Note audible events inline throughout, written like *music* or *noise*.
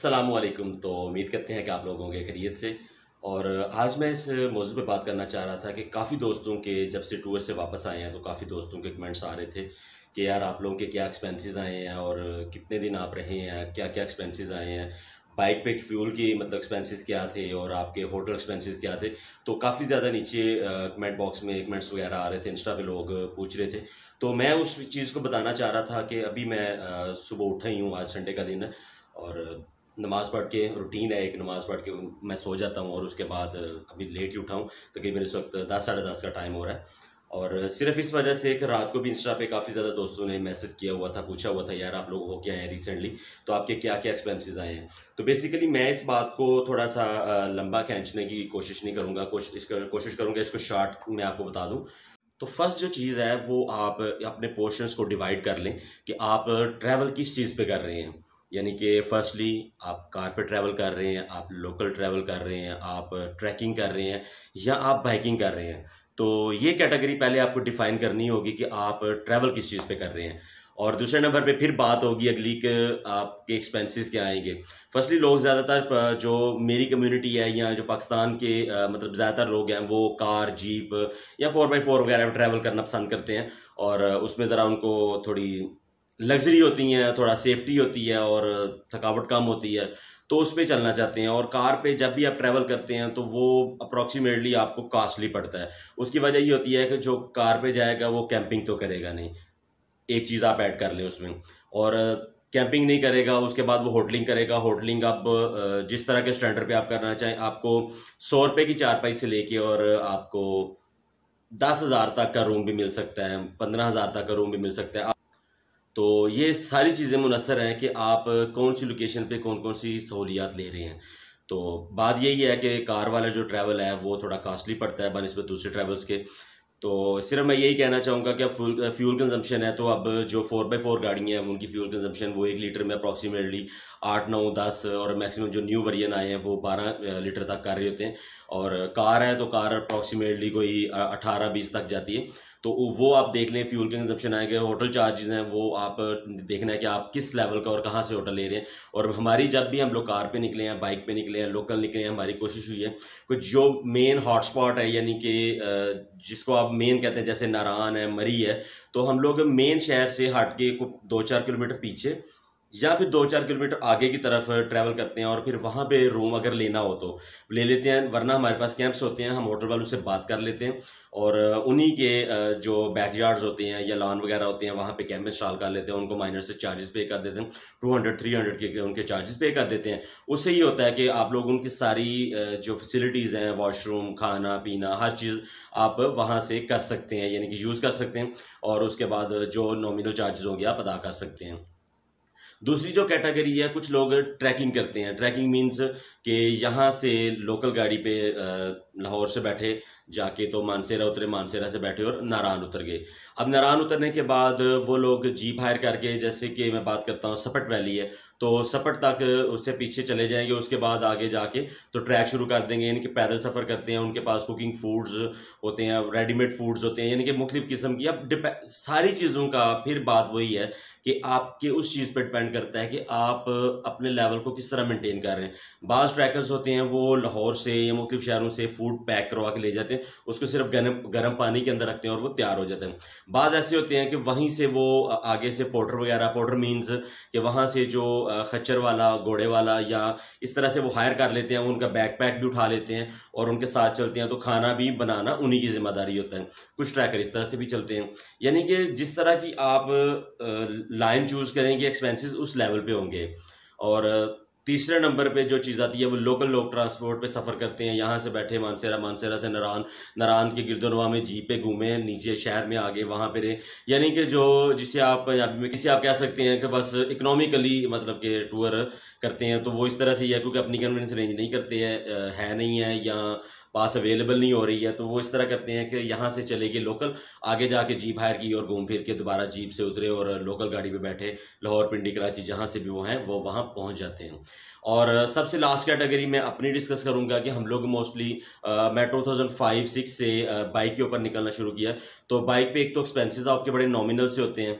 असलकुम तो उम्मीद करते हैं कि आप लोग होंगे खरीद से। और आज मैं इस मौजू पे बात करना चाह रहा था कि काफ़ी दोस्तों के जब से टूर से वापस आए हैं तो काफ़ी दोस्तों के कमेंट्स आ रहे थे कि यार आप लोगों के क्या एक्सपेंसेस आए हैं और कितने दिन आप रहे हैं क्या क्या एक्सपेंसेस आए हैं? बाइक पे फ्यूल की मतलब एक्सपेंसेस क्या थे और आपके होटल एक्सपेंसेस क्या थे? तो काफ़ी ज़्यादा नीचे कमेंट बॉक्स में कमेंट्स वगैरह आ रहे थे इंस्टा पे लोग पूछ रहे थे। तो मैं उस चीज़ को बताना चाह रहा था कि अभी मैं सुबह उठा ही हूँ, आज संडे का दिन है। और नमाज़ पढ़ के रूटीन है, एक नमाज़ पढ़ के मैं सो जाता हूँ और उसके बाद अभी लेट ही उठाऊँ तकरीबन इस वक्त दस, साढ़े दस का टाइम हो रहा है। और सिर्फ़ इस वजह से कि रात को भी इंस्टा पे काफ़ी ज़्यादा दोस्तों ने मैसेज किया हुआ था, पूछा हुआ था, यार, आप लोग हो क्या हैं रिसेंटली तो आपके क्या क्या एक्सपेंसेस आए हैं? तो बेसिकली मैं इस बात को थोड़ा सा लंबा खींचने की कोशिश नहीं करूँगा कोशिश कोशिश करूँगा, इसको शार्ट में आपको बता दूँ। तो फ़र्स्ट जो चीज़ है, वो आप अपने पोर्शंस को डिवाइड कर लें कि आप ट्रैवल किस चीज़ पे कर रहे हैं। यानी कि फर्स्टली आप कार पे ट्रैवल कर रहे हैं, आप लोकल ट्रैवल कर रहे हैं, आप ट्रैकिंग कर रहे हैं, या आप बाइकिंग कर रहे हैं तो ये कैटेगरी पहले आपको डिफाइन करनी होगी कि आप ट्रैवल किस चीज़ पे कर रहे हैं। और दूसरे नंबर पे फिर बात होगी अगली के आपके एक्सपेंसेस क्या आएँगे। फर्स्टली लोग ज़्यादातर जो मेरी कम्युनिटी है या जो पाकिस्तान के मतलब ज़्यादातर लोग हैं, वो कार जीप या फोर बाई फोर वगैरह ट्रैवल करना पसंद करते हैं। और उसमें ज़रा उनको थोड़ी लग्जरी होती हैं, थोड़ा सेफ्टी होती है और थकावट कम होती है तो उस पर चलना चाहते हैं और कार पे जब भी आप ट्रैवल करते हैं तो वो अप्रॉक्सीमेटली आपको कास्टली पड़ता है। उसकी वजह ये होती है कि जो कार पे जाएगा, वो कैंपिंग तो करेगा नहीं। एक चीज़ आप ऐड कर लें उसमें। और कैंपिंग नहीं करेगा, उसके बाद वो होटलिंग करेगा। होटलिंग आप जिस तरह के स्टैंडर्ड पे आप करना चाहें, आपको सौ रुपये की चारपाई से लेके और आपको दस हज़ार तक का रूम भी मिल सकता है, पंद्रह हज़ार तक का रूम भी मिल सकता है। तो ये सारी चीज़ें मुनसर हैं कि आप कौन सी लोकेशन पे कौन कौन सी सहूलियात ले रहे हैं। तो बात यही है कि कार वाला जो ट्रैवल है, वो थोड़ा कास्टली पड़ता है बनस्बत दूसरे ट्रैवल्स के। तो सिर्फ़ मैं यही कहना चाहूँगा कि अब फ्यूल फ्यूल कंजम्पशन है तो अब जो फोर बाई फोर गाड़ियाँ हैं, उनकी फ्यूल कंजम्पशन वो एक लीटर में अप्रॉक्सीमेटली आठ, नौ, दस और मैक्सिमम जो न्यू वर्जन आए हैं, वो बारह लीटर तक कर रहे होते हैं। और कार है तो कार अप्रॉक्सीमेटली कोई अठारह, बीस तक जाती है। तो वो आप देख लें फ्यूल के कंजप्शन आएँगे होटल चार्जेस हैं, वो आप देखना है कि आप किस लेवल का और कहाँ से होटल ले रहे हैं। और हमारी जब भी हम लोग कार पे निकले हैं बाइक पे निकले हैं लोकल निकले हैं, हमारी कोशिश हुई है कुछ जो मेन हॉटस्पॉट है, यानी कि जिसको आप मेन कहते हैं, जैसे नारान है, मरी है तो हम लोग मेन शहर से हट के दो चार किलोमीटर पीछे या फिर दो चार किलोमीटर आगे की तरफ़ ट्रैवल करते हैं और फिर वहाँ पे रूम अगर लेना हो तो ले लेते हैं, वरना हमारे पास कैंप्स होते हैं, हम होटल वालों से बात कर लेते हैं और उन्हीं के जो बैकयार्ड्स होते हैं या लॉन वगैरह होते हैं, वहाँ पे कैंप इंस्टॉल कर लेते हैं, उनको माइनर से चार्जेस पे कर देते हैं टू हंड्रेड थ्री हंड्रेड के, उनके चार्जेस पे कर देते हैं। उससे ये होता है कि आप लोग उनकी सारी जो फैसिलिटीज़ हैं वॉशरूम खाना, पीना, हर चीज़ आप वहाँ से कर सकते हैं, यानी कि यूज़ कर सकते हैं और उसके बाद जो नॉमिनल चार्जेस होंगे आप अदा कर सकते हैं। दूसरी जो कैटेगरी है, कुछ लोग ट्रैकिंग करते हैं। ट्रैकिंग मीन्स कि यहाँ से लोकल गाड़ी पे लाहौर से बैठे, जाके तो मानसेरा उतरे, मानसेरा से बैठे और नारायण उतर गए। अब नारायण उतरने के बाद वो लोग जीप हायर करके, जैसे कि मैं बात करता हूँ, सपट वैली है। तो सपट तक उससे पीछे चले जाएँगे, उसके बाद आगे जाके तो ट्रैक शुरू कर देंगे। यानी कि पैदल सफ़र करते हैं, उनके पास कुकिंग फूड्स होते हैं रेडीमेड फूड्स होते हैं, यानी कि मुख्तलिफ़ किस्म की। अब सारी चीज़ों का फिर बात वही है कि आपके उस चीज़ पर डिपेंड करता है कि आप अपने लेवल को किस तरह मेंटेन कर रहे हैं। बाज़ ट्रैकर्स होते हैं, वो लाहौर से या मुख्तु शहरों से फ़ूड पैक करवा के ले जाते हैं, उसको सिर्फ़ गर्म गर्म पानी के अंदर रखते हैं और वो तैयार हो जाते हैं। बाज़ ऐसे होते हैं कि वहीं से वो आगे से पोटर वगैरह पोटर मीन्स कि वहाँ से जो खच्चर वाला, घोड़े वाला या इस तरह से वो हायर कर लेते हैं, उनका बैक पैक भी उठा लेते हैं और उनके साथ चलते हैं तो खाना भी बनाना उन्हीं की ज़िम्मेदारी होता है। कुछ ट्रैकर इस तरह से भी चलते हैं। यानी कि जिस तरह की आप लाइन चूज़ करेंगे एक्सपेंसेस उस लेवल पे होंगे। और तीसरे नंबर पे जो चीज़ आती है, वो लोकल लोग ट्रांसपोर्ट पे सफ़र करते हैं। यहाँ से बैठे मानसेरा मानसेरा से नारान नारान के गिरदोनवा में जी पे घूमे, नीचे शहर में आगे वहाँ पे रहे। यानी कि जो, जिसे आप में किसी आप कह सकते हैं कि बस इकोनॉमिकली मतलब कि टूर करते हैं तो वो इस तरह से ही है, क्योंकि अपनी कन्वीनियंस रेंज नहीं करते हैं है नहीं है, या पास अवेलेबल नहीं हो रही है तो वो इस तरह करते हैं कि यहाँ से चले गए लोकल आगे जाके जीप हायर की और घूम फिर के दोबारा जीप से उतरे और लोकल गाड़ी पे बैठे लाहौर, पिंडी, कराची जहाँ से भी वो हैं, वो वहाँ पहुँच जाते हैं। और सबसे लास्ट कैटेगरी मैं अपनी डिस्कस करूँगा कि हम लोग मोस्टली मैं टू थाउज़ेंड फाइव सिक्स से बाइक के ऊपर निकलना शुरू किया। तो बाइक पे एक तो एक्सपेंसेस आपके बड़े नॉमिनल से होते हैं।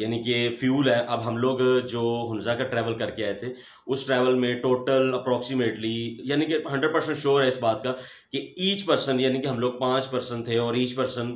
यानी कि फ्यूल है। अब हम लोग जो हंजा का ट्रैवल करके आए थे, उस ट्रैवल में टोटल अप्रोक्सीमेटली यानी कि हंड्रेड परसेंट श्योर है इस बात का कि ईच पर्सन यानी कि हम लोग पाँच पर्सन थे और ईच पर्सन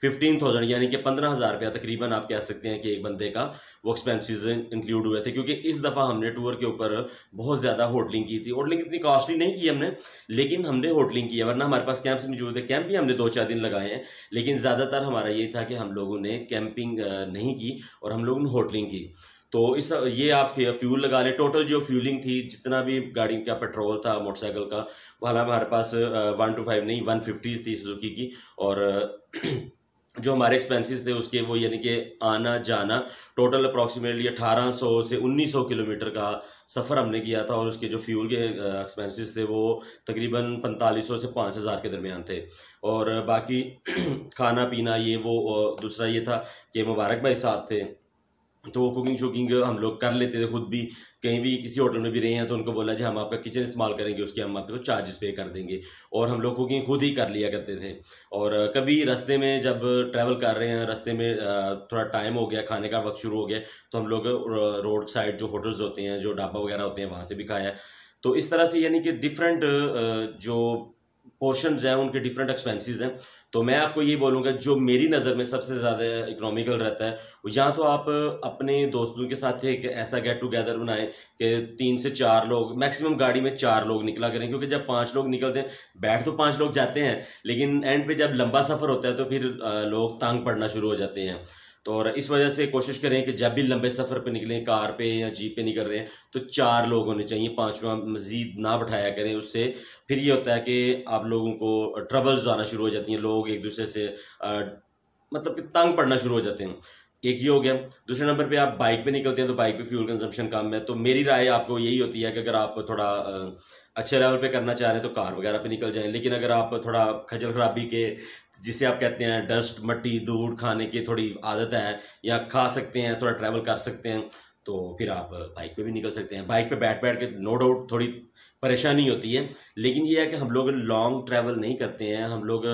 फिफ्टीन थाउज़ेंड, यानी कि पंद्रह हज़ार रुपया तकरीबन आप कह सकते हैं कि एक बंदे का वो एक्सपेंसेस इंक्लूड हुए थे, क्योंकि इस दफ़ा हमने टूर के ऊपर बहुत ज़्यादा होटलिंग की थी। होटलिंग इतनी कॉस्टली नहीं की हमने, लेकिन हमने होटलिंग किया वरना हमारे पास कैंप्स मौजूद थे। कैंप भी हमने दो चार दिन लगाए हैं, लेकिन ज़्यादातर हमारा ये था कि हम लोगों ने कैंपिंग नहीं की और हम लोगों ने होटलिंग की। तो इस, ये आप फ्यूल लगा लें। टोटल जो फ्यूलिंग थी, जितना भी गाड़ी का पेट्रोल था मोटरसाइकिल का वाला हमारे पास वन टू फाइव नहीं वन फिफ्टीज थी सुजुकी की, और जो हमारे एक्सपेंसेस थे उसके, वो यानी कि आना जाना टोटल अप्रॉक्सीमेटली 1800 से 1900 किलोमीटर का सफ़र हमने किया था और उसके जो फ्यूल के एक्सपेंसेस थे वो तकरीबन 4500 से 5000 के दरमियान थे। और बाकी *clears throat* खाना पीना ये वो दूसरा ये था कि मुबारक भाई साथ थे। तो वो कुकिंग शुकिंग हम लोग कर लेते थे, खुद भी, कहीं भी किसी होटल में भी रहे हैं तो उनको बोला, जी, हम आपका किचन इस्तेमाल करेंगे, उसके हम आपको चार्जेस पे कर देंगे। और हम लोग कुकिंग खुद ही कर लिया करते थे। और कभी रास्ते में जब ट्रैवल कर रहे हैं, रास्ते में थोड़ा टाइम हो गया, खाने का वक्त शुरू हो गया तो हम लोग रोड साइड जो होटल्स होते हैं, जो ढाबा वगैरह होते हैं, वहाँ से भी खाया। तो इस तरह से यानी कि डिफरेंट जो पोर्शन हैं, उनके डिफरेंट एक्सपेंसेस हैं। तो मैं आपको ये बोलूँगा, जो मेरी नज़र में सबसे ज़्यादा इकोनॉमिकल रहता है या तो आप अपने दोस्तों के साथ एक ऐसा गेट टुगेदर बनाएँ कि तीन से चार लोग मैक्सिमम गाड़ी में चार लोग निकला करें, क्योंकि जब पाँच लोग निकलते हैं, बैठ तो पाँच लोग जाते हैं, लेकिन एंड पे जब लंबा सफ़र होता है तो फिर लोग तंग पड़ना शुरू हो जाते हैं। तो और इस वजह से कोशिश करें कि जब भी लंबे सफ़र पे निकलें कार पे या जीप पे निकल रहे हैं तो चार लोग होने चाहिए। पाँचवा मज़ीद ना बैठाया करें उससे। फिर ये होता है कि आप लोगों को ट्रबल्स आना शुरू हो जाती हैं। लोग एक दूसरे से आ, मतलब कि तंग पड़ना शुरू हो जाते हैं। एक ये हो गया। दूसरे नंबर पे आप बाइक पे निकलते हैं तो बाइक पे फ्यूल कंजम्पशन कम है। तो मेरी राय आपको यही होती है कि अगर आप थोड़ा अच्छे लेवल पे करना चाह रहे हैं तो कार वगैरह पे निकल जाएँ। लेकिन अगर आप थोड़ा खजल खराबी के जिसे आप कहते हैं डस्ट, मट्टी धूड़ खाने की थोड़ी आदत है, या खा सकते हैं, थोड़ा ट्रैवल कर सकते हैं तो फिर आप बाइक पे भी निकल सकते हैं। बाइक पे बैठ बैठ के नो डाउट थोड़ी परेशानी होती है, लेकिन ये है कि हम लोग लॉन्ग ट्रैवल नहीं करते हैं। हम लोग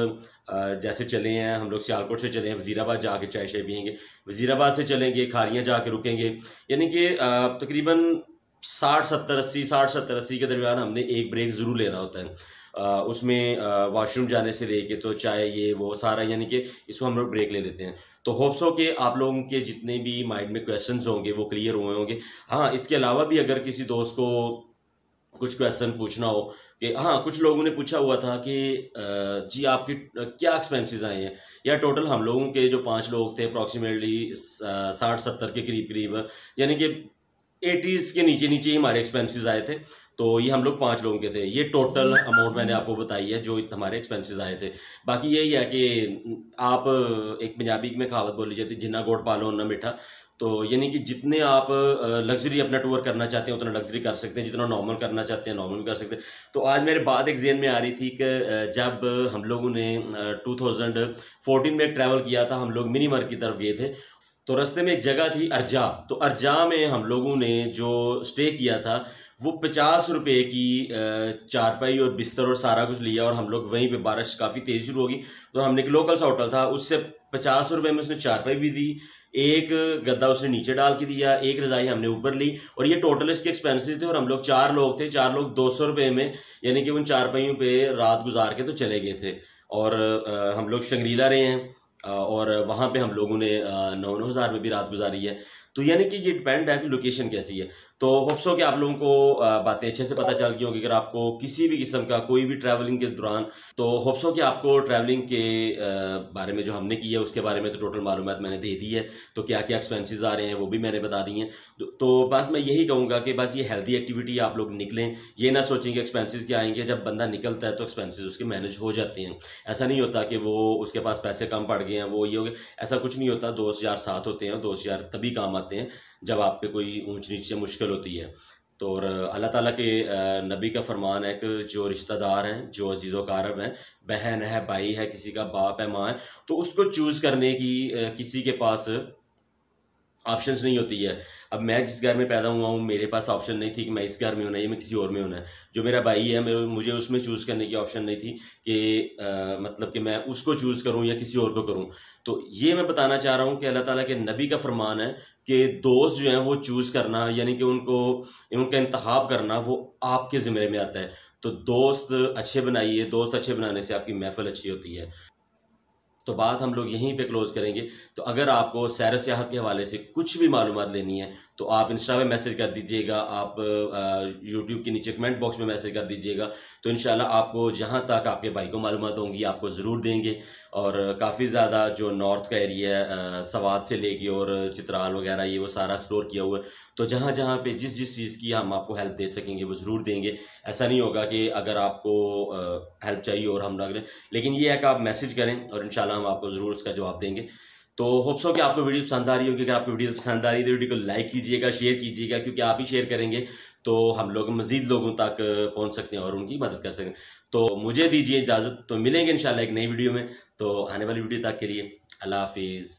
जैसे चले हैं, हम लोग सियालकोट से चले हैं, वजीराबाद जा जाके चाय शाय पियेंगे। वजीराबाद से चलेंगे, खारियाँ जाके रुकेंगे। यानी कि तकरीबन साठ, सत्तर, अस्सी, साठ, सत्तर, अस्सी के दरमियान हमने एक ब्रेक ज़रूर लेना होता है। उसमें वॉशरूम जाने से लेके तो चाय, ये, वो सारा यानी कि इसको हम लोग ब्रेक ले लेते हैं। तो होप्स हो कि आप लोगों के जितने भी माइंड में क्वेश्चन होंगे, वो क्लियर हुए होंगे। हाँ इसके अलावा भी अगर किसी दोस्त को कुछ क्वेश्चन पूछना हो कि हाँ कुछ लोगों ने पूछा हुआ था कि जी आपकी क्या एक्सपेंसेस आए हैं? या टोटल हम लोगों के जो पाँच लोग थे अप्रॉक्सीमेटली साठ, सत्तर के करीब करीब यानी कि एटीज़ के नीचे नीचे ही हमारे एक्सपेंसेस आए थे। तो ये हम लोग पाँच लोगों के थे। ये टोटल अमाउंट मैंने आपको बताई है, जो हमारे एक्सपेंसेस आए थे। बाकी यही है कि आप, एक पंजाबी में कहावत बोली जाती जिन्ना गोट पालो, उन्ना मीठा। तो यानी कि जितने आप लग्जरी अपना टूर करना चाहते हैं, उतना लग्जरी कर सकते हैं। जितना नॉर्मल करना चाहते हैं नॉर्मल कर सकते हैं। तो आज मेरे बाद एक जेन में आ रही थी कि जब हम लोगों ने 2014 में ट्रैवल किया था, हम लोग मिनीमर की तरफ़ गए थे। तो रास्ते में एक जगह थी अर्जा तो अर्जा में हम लोगों ने जो स्टे किया था वो पचास रुपये की चारपाई और बिस्तर और सारा कुछ लिया और हम लोग वहीं पे बारिश काफ़ी तेज़ शुरू होगी तो हमने एक लोकल सा होटल था, उससे पचास रुपये में उसने चारपाई भी दी, एक गद्दा उसने नीचे डाल के दिया, एक रज़ाई हमने ऊपर ली और ये टोटल इसके एक्सपेंसिस थे और हम लोग चार लोग थे, चार लोग दो सौ रुपये में, यानी कि उन चारपाइयों पे रात गुजार के तो चले गए थे। और हम लोग शंगरीला रहे हैं। और वहाँ पे हम लोगों ने नौ नौ हज़ार में भी रात गुजारी है। तो यानी कि ये डिपेंड है कि लोकेशन कैसी है। तो होप्सो कि आप लोगों को बातें अच्छे से पता चल गई होंगी। अगर आपको किसी भी किस्म का कोई भी ट्रैवलिंग के दौरान तो होप्सो कि आपको ट्रैवलिंग के बारे में जो हमने की है उसके बारे में तो टोटल मालूम मैंने दे दी है। तो क्या क्या एक्सपेंसेस आ रहे हैं वो भी मैंने बता दी हैं। तो, तो बस मैं यही कहूँगा कि बस ये हेल्थी एक्टिविटी आप लोग निकलें। ये ना सोचें कि एक्सपेंसिस क्या आएँगे। जब बंदा निकलता है तो एक्सपेंसिस उसके मैनेज हो जाते हैं। ऐसा नहीं होता कि वो उसके पास पैसे कम पड़ गए हैं, वो ये हो गए ऐसा कुछ नहीं होता दोस्त यार साथ होते हैं दोस्त यार तभी काम आते हैं, जब आप पे कोई ऊंच नीच मुश्किल होती है। तो और अल्लाह ताला के नबी का फरमान है कि जो रिश्तेदार हैं, जो अज़ीज़ कारब हैं, बहन है, भाई है, किसी का बाप है, माँ है तो उसको चूज़ करने की किसी के पास ऑप्शंस नहीं होती है। अब मैं जिस घर में पैदा हुआ हूँ मेरे पास ऑप्शन नहीं थी कि मैं इस घर में होना है या मैं किसी और में होना है। जो मेरा भाई है मेरे मुझे उसमें चूज़ करने की ऑप्शन नहीं थी कि आ, मतलब कि मैं उसको चूज़ करूँ या किसी और को करूँ। तो ये मैं बताना चाह रहा हूँ कि अल्लाह ताला के नबी का फरमान है कि दोस्त जो हैं वो चूज़ करना यानी कि उनको उनका इंतखब करना वो आपके ज़िम्मे में आता है। तो दोस्त अच्छे बनाइए दोस्त अच्छे बनाने से आपकी महफिल अच्छी होती है। तो बात हम लोग यहीं पे क्लोज़ करेंगे। तो अगर आपको सैर सियाहत के हवाले से कुछ भी मालूम लेनी है तो आप इंस्टा पे मैसेज कर दीजिएगा, आप यूट्यूब के नीचे कमेंट बॉक्स में मैसेज कर दीजिएगा तो इन आपको जहाँ तक आपके भाई को मालूम होंगी, आपको ज़रूर देंगे। और काफ़ी ज़्यादा जो नॉर्थ का एरिया है सवाद से लेके और चित्राल वगैरह, ये वो सारा एक्सप्लोर किया हुआ है। तो जहाँ जहाँ पे जिस जिस चीज़ की हम आपको हेल्प दे सकेंगे, वो ज़रूर देंगे। ऐसा नहीं होगा कि अगर आपको हेल्प चाहिए और हम ना करें लेकिन ये है कि आप मैसेज करें और इन हम आपको ज़रूर उसका जवाब देंगे। तो होप्सो कि आपको वीडियो पसंद आ रही होगी। अगर आपको वीडियो पसंद आ रही है तो वीडियो को लाइक कीजिएगा शेयर कीजिएगा, क्योंकि आप ही शेयर करेंगे। तो हम लोग मज़ीद लोगों तक पहुँच सकते हैं और उनकी मदद कर सकें तो मुझे दीजिए इजाज़त। तो मिलेंगे इंशाल्लाह एक नई वीडियो में। तो आने वाली वीडियो तक के लिए अल्लाह हाफिज़।